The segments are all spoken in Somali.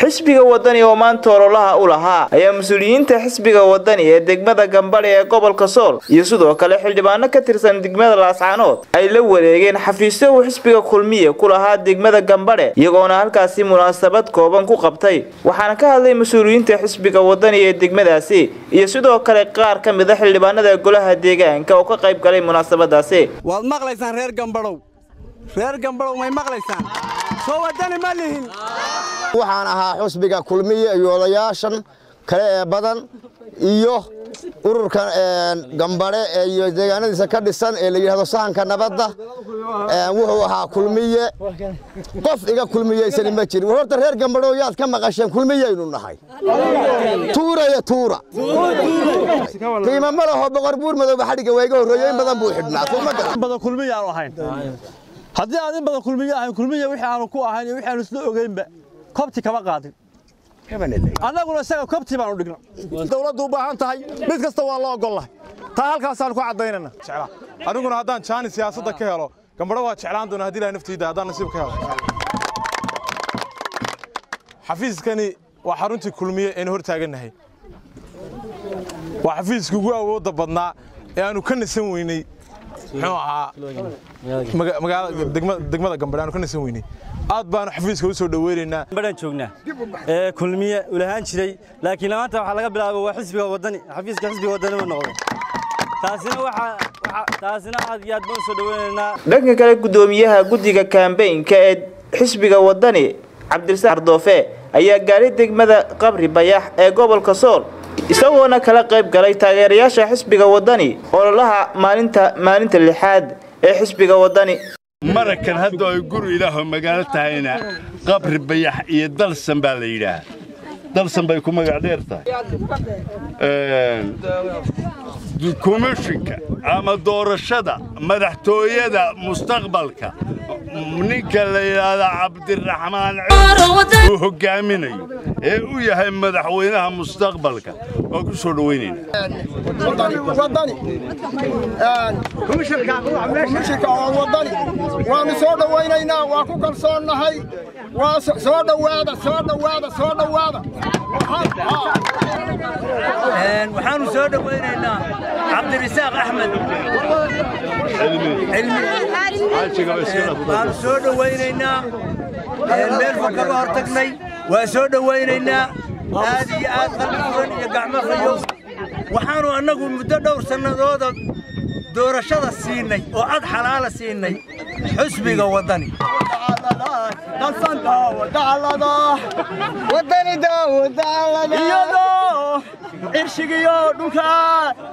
xisbiga wadani oo maanta ololaha u lahaa ayaa mas'uuliyiinta xisbiga wadani ee degmada gambadhe ee gobolka sool iyo sidoo kale xildhibaano ka tirsan degmada laascaanood ay la wareegeen xafiisyo uu xisbiga kulmiye ku lahaa degmada gambadhe iyagoona halkaasi munaasabad kooban ku qabtay. Waxaana ka hadlay mas'uuliyiinta xisbiga wadani ee degmadaasi iyo sidoo kale qaar ka mid a xildhibaanada golaha deegaanka oo ka qayb galay munaasabadaasi. Waad maqlaysaan reer gambadhow reer gambadhow may maqlaysaan. Soo wadani ma lihin waxaan ahaa xusbiga kulmiye iyo odayaashan kale ee badan iyo ururka gambadhe iyo deegaanadiisa ka dhisan ee la yidhahdo sahanka nabadda. Wuxuu ahaa kulmiye. Qof iga kulmiyeysani ma jirin. War horta reer gambadhow yaad ka maqasheen kulmiyaynu nahay. Tuura iyo tuura. Qiimo ma laho boqor buur madowba xadhigga waa iga in badan buu xidhnaa. Haddii aan in badan kulmiye ahayn kulmiye wixii aanu ku ahayn iyo wixii aanu isla ogeynba kobti kama qaadin annaguna isaga kobti baanu dhigna dawladdu u baahan tahay mid kasta waa loo ogol lahay. Taa halkaasaan ku caddaynana aniguna haddaan jaani siyaasadda ka helo gambadho waa jeclaan doona haddii ilahay naftayda haddaan nasiib ka helo. Xafiiskani waa xaruntii kulmiye eenu hor taagannahay waa xafiiska ugu awoodda badnaa ee aanu ka nasan weynay muxuu ahaa degmada gambadhe aanu ka nasan weynay aad baanu xafiiska u soo dhoweynaynaa gambadhaan joognaa. Ee kulmiye ulahaan jiray. Laakiin maanta waxaa laga bilaabo waa xisbiga wadani xafiiska xisbiga wadani uu noqday taasina waxaa taasina aad iyo aad baan u soo dhoweynaynaa dhanka kale guddoomiyaha guddiga kaambeynka ee xisbiga wadani cabdirasaaq ardoofe ayaa gaaray degmada qabri bayax ee gobolka sool isagoona kala qayb galay taageerayaasha xisbiga wadani ololaha maalinta maalinta lixaad ee xisbiga wadani marakan hadda ay guri ilaaho magaalo tahayna qabri bayax iyo dalsan baa la yidhaah dalsan bay ku magac dheer tahay. Komishinka ama doorashada madaxtooyada mustaqbalka ninka la yidhaahda cabdiraxmaan uu hoggaaminayo ee u yahay madaxweynaha mustaqbalka waa ku soo waanu soo dhowaynaynaa waa ku kalsoonnahay. Waa soo dhowaada soo dhowaada soo dhowaada waxaanu soo dhowaynaynaa cabdirasaaq axmed waanu soo dhowaynaynaa meel fog kaga hor tagnay waa soo dhowaynaynaa aad iyo aad qalbi furan iyo gacmo fayo waxaanu annagu muddo dhowr sannadooda doorashada siinay oo cad xalaala siinay xusbiga waddani iyadoo cirshigiyo dhulka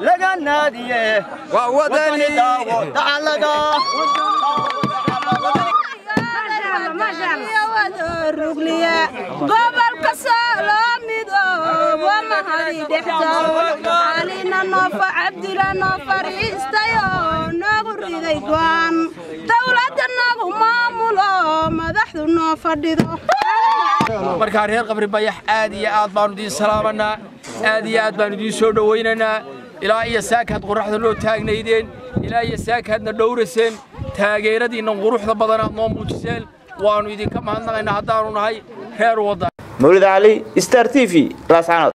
laga naadiye. Waa wadani. Dacalada gobolka sooloo midoobo mahadi dhextalina noofa cabdila noo fadhiistayoo noogu riday go'an. Dawladda nagu maamulo madaxdu noo fadhido. Markaa reer qabri bayax aad iyo aad baannu idiin salaamanaa aad iyo aad baannu idiin soo dhowaynaynaa ilaa iyo saakaad qorraxda noo taagnaydeen ilaa iyo saakaadna dhowraseen. Taageeradiinna quruxda badanaad noo muujiseen. Waannu idinka mahadnaqaynaa haddaannu nahay reer waddan. Mawlid cali star t v laascaanood